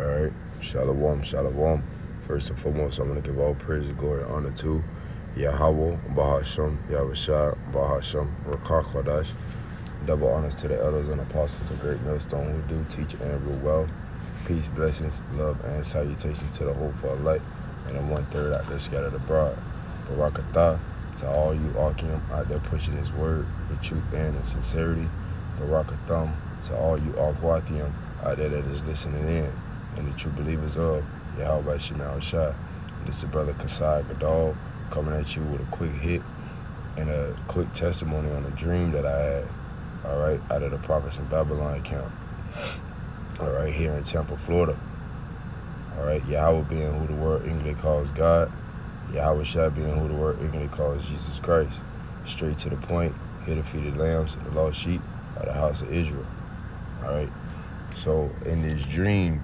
All right, shalom, shalom. First and foremost, I'm going to give all praise and glory and honor to Yahweh, Bahasham, Yahushua, Bahasham, Rawchaa Qadash. Double honors to the elders and apostles of Great Millstone who do teach and rule well. Peace, blessings, love, and salutation to the whole for light and the one third out there scattered abroad. Barakatah to all you Arkham out there pushing his word with truth and in sincerity. Barakatham to all you Arkwathium out there that is listening in and the true believers of Yahweh Shemal Shah. This is brother Chaasad Gadal coming at you with a quick hit and a quick testimony on a dream that I had, all right, out of the prophets in Babylon camp, all right, here in Tampa, Florida. All right, Yahweh being who the word English calls God, Yahweh Shah being who the word English calls Jesus Christ. Straight to the point, here the lambs and the lost sheep of the house of Israel. All right, so in this dream,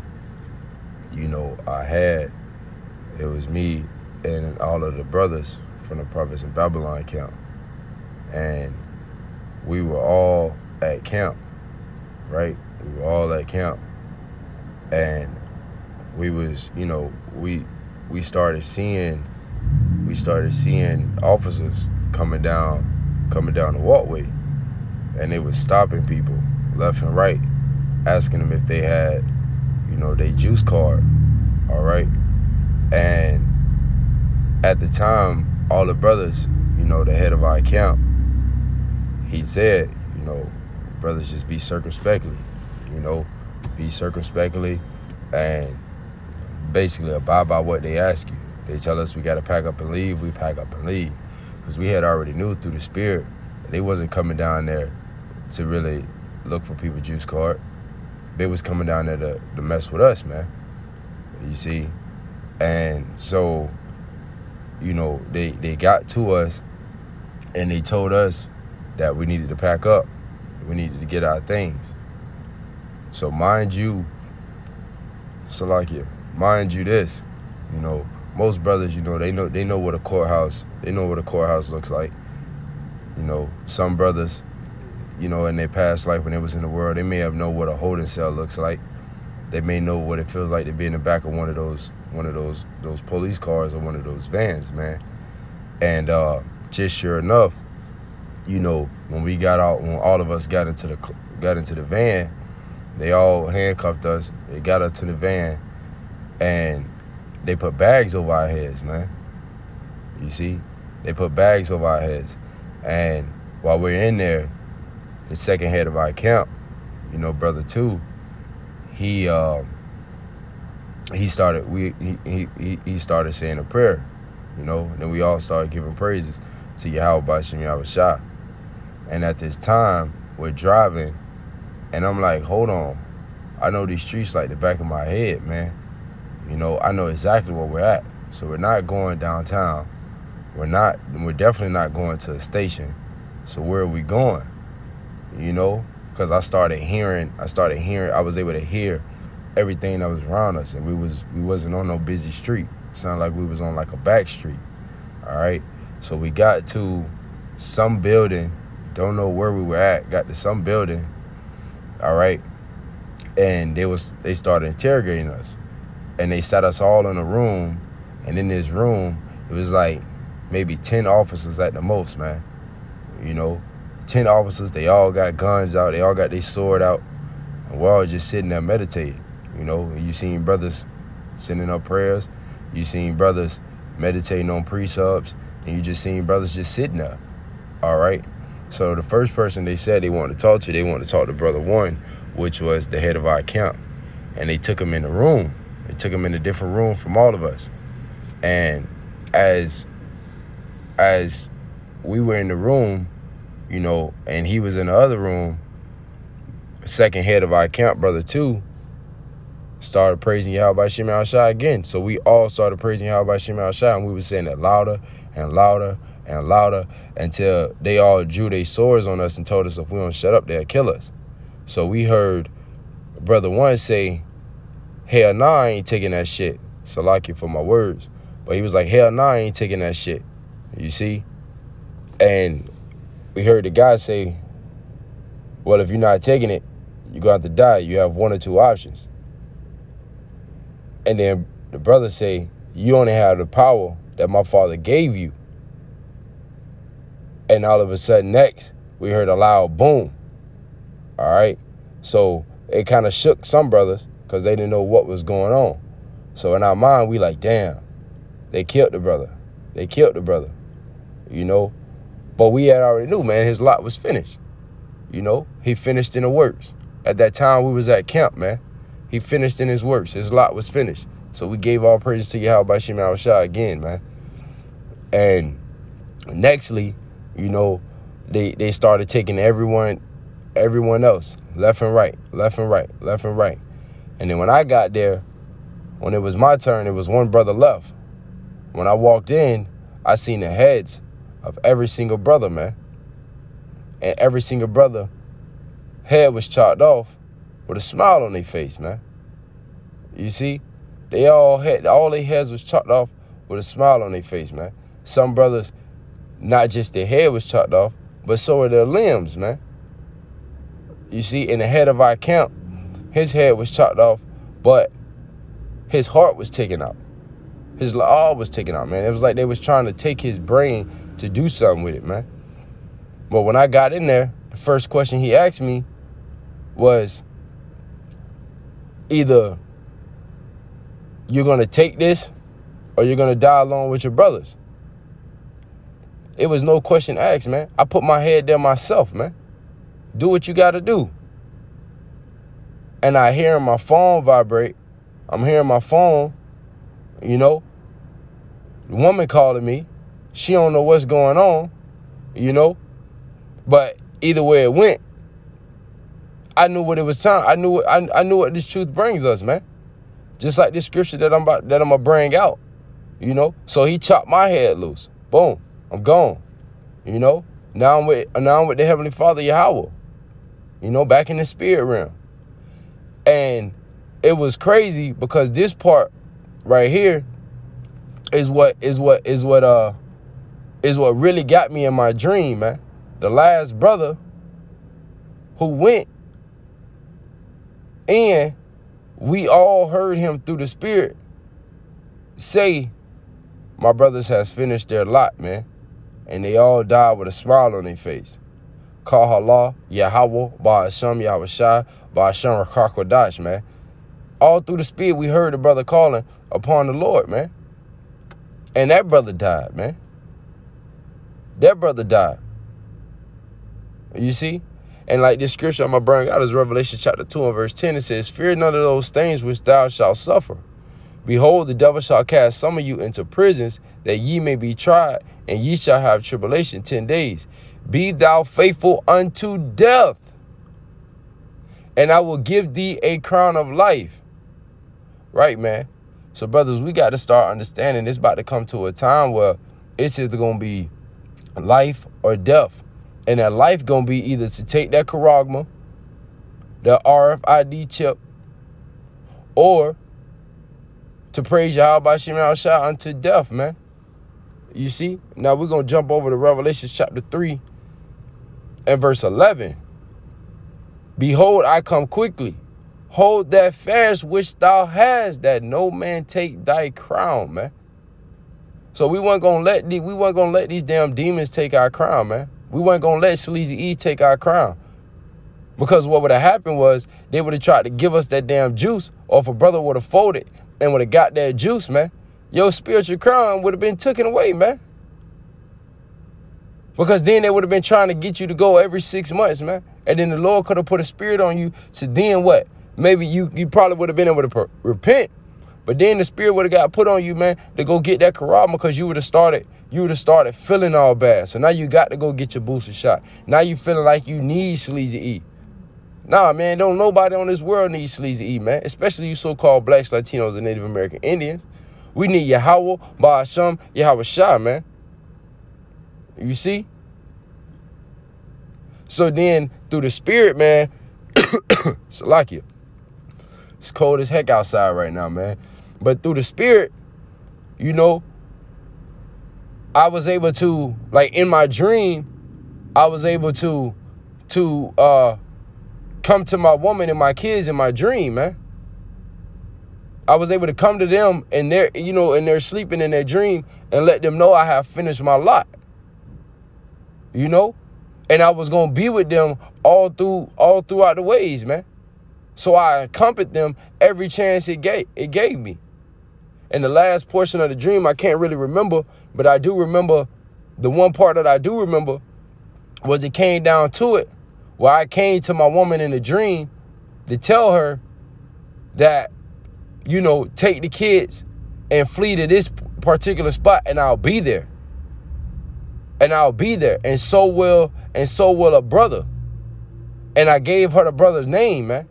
you know, I had, it was me and all of the brothers from the prophets in Babylon camp. And we were all at camp, right? We were all at camp. And we was, you know, we we started seeing we started seeing officers coming down coming down the walkway. And they was stopping people left and right, asking them if they had, you know, their juice card. All right. And at the time, all the brothers, you know, the head of our camp, he said, you know, brothers just be circumspectly, you know, be circumspectly and basically abide by what they ask you. They tell us we got to pack up and leave, we pack up and leave. Because we had already knew through the spirit they wasn't coming down there to really look for people juice card. They was coming down there to, to mess with us, man. You see? And so you know, they, they got to us and they told us that we needed to pack up. We needed to get our things. So mind you, Salakia, mind you this, you know, most brothers, you know, they know they know what a courthouse, they know what a courthouse looks like. You know, some brothers, you know, in their past life when they was in the world, they may have know what a holding cell looks like. They may know what it feels like to be in the back of one of those one of those those police cars or one of those vans, man. And uh, just sure enough, you know, when we got out, when all of us got into the got into the van, they all handcuffed us. They got us to the van, and they put bags over our heads, man. You see, they put bags over our heads, and while we're in there, the second head of our camp, you know, brother two, he. Um, he started we he, he he started saying a prayer, you know, and then we all started giving praises to Yahweh Bashim Yahushua. And at this time, we're driving, and I'm like, hold on. I know these streets like the back of my head, man. You know, I know exactly where we're at. So we're not going downtown. We're not we're definitely not going to a station. So where are we going? You know? Because I started hearing, I started hearing, I was able to hear everything that was around us, and we was we wasn't on no busy street. It sounded like we was on like a back street. All right, so we got to some building. Don't know where we were at. Got to some building. All right, and they was they started interrogating us, and they sat us all in a room, and in this room it was like maybe ten officers at the most, man. You know, ten officers. They all got guns out. They all got their sword out, and we're all just sitting there meditating. You know, you seen brothers sending up prayers. You seen brothers meditating on precepts. And you just seen brothers just sitting there. All right. So the first person they said they wanted to talk to, they wanted to talk to brother one, which was the head of our camp. And they took him in the room. They took him in a different room from all of us. And as as we were in the room, you know, and he was in the other room, second head of our camp, brother two, started praising Yahweh by Shema Shai again. So we all started praising Yahweh by Shema Shai, and we were saying it louder and louder and louder until they all drew their swords on us and told us if we don't shut up, they'll kill us. So we heard Brother One say, Hell nah, I ain't taking that shit. so Salaki for my words. But he was like, Hell nah, I ain't taking that shit. You see? And we heard the guy say, Well, if you're not taking it, you're going to have to die. You have one or two options. And then the brother say, you only have the power that my father gave you. And all of a sudden, next, we heard a loud boom. All right. So it kind of shook some brothers because they didn't know what was going on. So in our mind, we like, damn, they killed the brother. They killed the brother. You know? But we had already knew, man, his lot was finished. You know, he finished in the works. At that time, we was at camp, man. He finished in his works. His lot was finished. So we gave all praises to Yahweh by Shema Shah again, man. And nextly, you know, they they started taking everyone, everyone else, left and right, left and right, left and right. And then when I got there, when it was my turn, it was one brother left. When I walked in, I seen the heads of every single brother, man. And every single brother head was chopped off with a smile on their face, man. You see? They all had all their heads was chopped off with a smile on their face, man. Some brothers, not just their head was chopped off, but so were their limbs, man. You see, in the head of our camp, his head was chopped off, but his heart was taken out. His all was taken out, man. It was like they was trying to take his brain to do something with it, man. But when I got in there, the first question he asked me was either you're going to take this or you're going to die along with your brothers. It was no question asked, man. I put my head there myself, man. Do what you got to do. And I hear my phone vibrate. I'm hearing my phone, you know. The woman calling me. She don't know what's going on, you know. But either way it went, I knew what it was time. I knew what I, I knew what this truth brings us, man. Just like this scripture that I'm about that I'm gonna bring out. You know? So he chopped my head loose. Boom. I'm gone. You know? Now I'm with now I'm with the Heavenly Father Yahweh. You know, back in the spirit realm. And it was crazy because this part right here is what is what is what uh is what really got me in my dream, man. The last brother who went and we all heard him through the spirit say, My brothers has finished their lot, man. And they all died with a smile on their face. Kahala, Yahweh, Ba'asham, Yahweh Shai, Ba'asham Rakakwadash, man. All through the spirit, we heard the brother calling upon the Lord, man. And that brother died, man. That brother died. You see? And like this scripture I'm going to bring out is Revelation chapter 2 and verse 10. It says, Fear none of those things which thou shalt suffer. Behold, the devil shall cast some of you into prisons, that ye may be tried, and ye shall have tribulation ten days. Be thou faithful unto death, and I will give thee a crown of life. Right, man? So, brothers, we got to start understanding it's about to come to a time where it's either going to be life or death. And that life gonna be either to take that charagma, the RFID chip, or to praise Yahweh by Shema Shah unto death, man. You see? Now we're gonna jump over to Revelation chapter 3 and verse 11. Behold, I come quickly. Hold that fast which thou hast, that no man take thy crown, man. So we weren't gonna let the, we weren't gonna let these damn demons take our crown, man. We weren't gonna let Sleazy E take our crown. Because what would have happened was they would have tried to give us that damn juice, or if a brother would have folded and would have got that juice, man, your spiritual crown would have been taken away, man. Because then they would have been trying to get you to go every six months, man. And then the Lord could have put a spirit on you to then what? Maybe you you probably would have been able to repent but then the spirit would have got put on you, man, to go get that charagma because you would have started, you would have started feeling all bad. So now you got to go get your booster shot. Now you feeling like you need sleazy E. Nah, man, don't nobody on this world need sleazy E, man. Especially you so-called blacks, Latinos, and Native American Indians. We need Yahweh, Ba'asham, Yahweh Shah, man. You see? So then, through the spirit, man, Salakia. It's cold as heck outside right now, man. But through the spirit, you know, I was able to, like in my dream, I was able to to uh come to my woman and my kids in my dream, man. I was able to come to them and they're, you know, and they're sleeping in their dream and let them know I have finished my lot. You know? And I was gonna be with them all through all throughout the ways, man. So I accompanied them every chance it gave it gave me. And the last portion of the dream I can't really remember, but I do remember the one part that I do remember was it came down to it where I came to my woman in a dream to tell her that, you know, take the kids and flee to this particular spot and I'll be there. And I'll be there. And so will, and so will a brother. And I gave her the brother's name, man.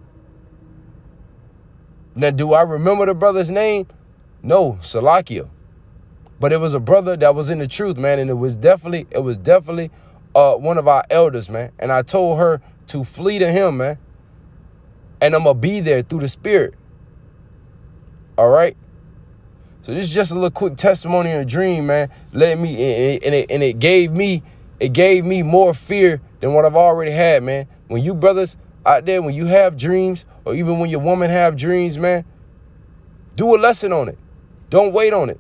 Now, do I remember the brother's name? No, Salakia. But it was a brother that was in the truth, man. And it was definitely, it was definitely uh, one of our elders, man. And I told her to flee to him, man. And I'm going to be there through the spirit. All right? So this is just a little quick testimony and dream, man. Let me, and it, and it gave me, it gave me more fear than what I've already had, man. When you brothers out there, when you have dreams, or even when your woman have dreams, man, do a lesson on it. Don't wait on it.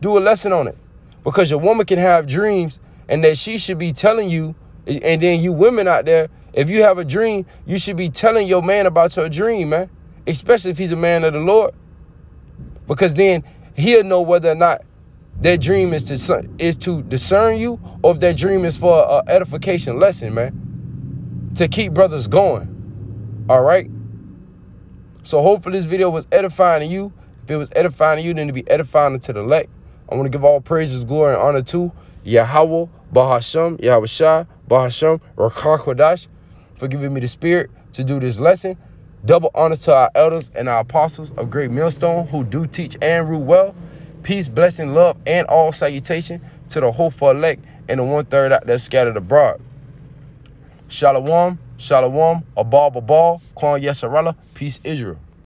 Do a lesson on it. Because your woman can have dreams and that she should be telling you, and then you women out there, if you have a dream, you should be telling your man about your dream, man. Especially if he's a man of the Lord. Because then he'll know whether or not that dream is to is to discern you or if that dream is for a edification lesson, man. To keep brothers going. All right? So hopefully this video was edifying to you. If it was edifying to you, then to be edifying to the elect. I want to give all praises, glory, and honor to Yahweh Bahasham, Yahweh Shah, Bahasham, Rakar for giving me the spirit to do this lesson. Double honors to our elders and our apostles of Great Millstone who do teach and rule well. Peace, blessing, love, and all salutation to the hopeful elect and the one-third out there scattered abroad. Shalom, shalom, abal, babal, Qam Yasharahla, peace, Israel.